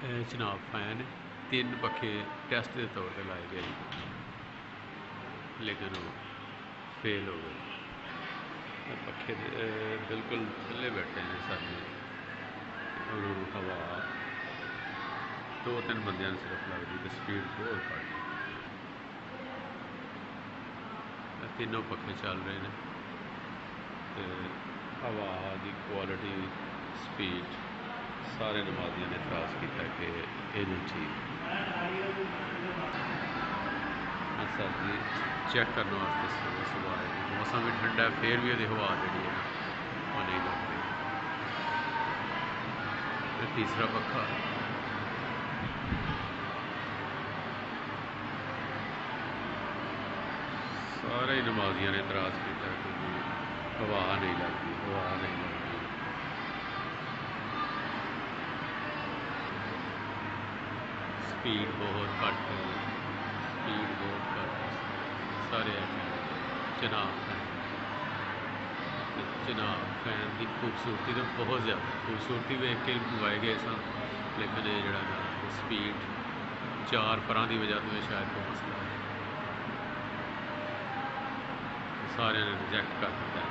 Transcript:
ਇਹ ਚਨਾਬ ਫੈਨ ਤਿੰਨ ਪੱਖੇ ਟੈਸਟ ਦੇ ਤੌਰ ਤੇ ਲਾਏ ਗਏ ਲੇਕਿਨ ਉਹ ਫੇਲ ਹੋ ਗਏ। ਪੱਖੇ ਦੇ ਬਿਲਕੁਲ ਥੱਲੇ ਬੈਠੇ ਨੇ ਸਾਡੇ। ਉਹਨਾਂ ਹਵਾ ਦੋ ਤਿੰਨ ਬੰਦਿਆਂ ਨੂੰ ਸਿਰਫ ਲੱਗਦੀ ਤੇ ਸਪੀਡ ਬਹੁਤ ਘੱਟ ਇਹ ਤਿੰਨੋਂ ਪੱਖੇ ਚੱਲ ਰਹੇ ਨੇ ਤੇ ਹਵਾ ਦੀ ਕੁਆਲਿਟੀ ਸਪੀਡ ਸਾਰੇ ਨਮਾਜ਼ੀਆਂ ਨੇ ਇਤਰਾਜ਼ ਕੀਤਾ ਕਿ ਇਹ ਨਹੀਂ ਠੀਕ। ਅਸਲ ਜੀ ਚੈੱਕ ਕਰਨ ਵਾਸਤੇ ਸਵੇਰ ਸੁਬਾਹ ਜੀ। ਮੌਸਮ ਵੀ ਠੰਡਾ ਹੈ, ਫੇਰ ਵੀ ਇਹਦੀ ਹਵਾ ਜਿਹੜੀ ਹੈ ਉਹ ਨਹੀਂ ਲੱਗਦੀ ਤੇ ਤੀਸਰਾ ਪੱਖਾ। ਸਾਰੇ ਨਮਾਜ਼ੀਆਂ ਨੇ ਇਤਰਾਜ਼ ਕੀਤਾ ਕਿ ਹਵਾ ਨਹੀਂ ਲੱਗਦੀ, ਹਵਾ ਨਹੀਂ ਲੱਗਦੀ। ਸਪੀਡ ਬਹੁਤ ਘੱਟ ਹੈ। ਸਪੀਡ ਬਹੁਤ ਘੱਟ ਹੈ। ਸਾਰੇ ਆਖੇ ਜਨਾਬ ਫੈਨ ਤੇ ਜਨਾਬ ਫੈਨ ਦੀ ਖੂਬਸੂਰਤੀ ਤਾਂ ਬਹੁਤ ਜ਼ਿਆਦਾ ਖੂਬਸੂਰਤੀ ਵੇਖ ਕੇ ਮੰਗਵਾਏ ਗਏ ਸਨ ਲੇਕਿਨ ਇਹ ਜਿਹੜਾ ਨਾ ਸਪੀਡ ਚਾਰ ਪਰਾਂ ਦੀ ਵਜ੍ਹਾ ਤੋਂ ਇਹ ਸ਼ਾਇਦ ਕੋਈ ਮਸਲਾ ਹੈ। ਸਾਰਿਆਂ ਨੇ ਰਿਜੈਕਟ ਕਰ ਦਿੱਤਾ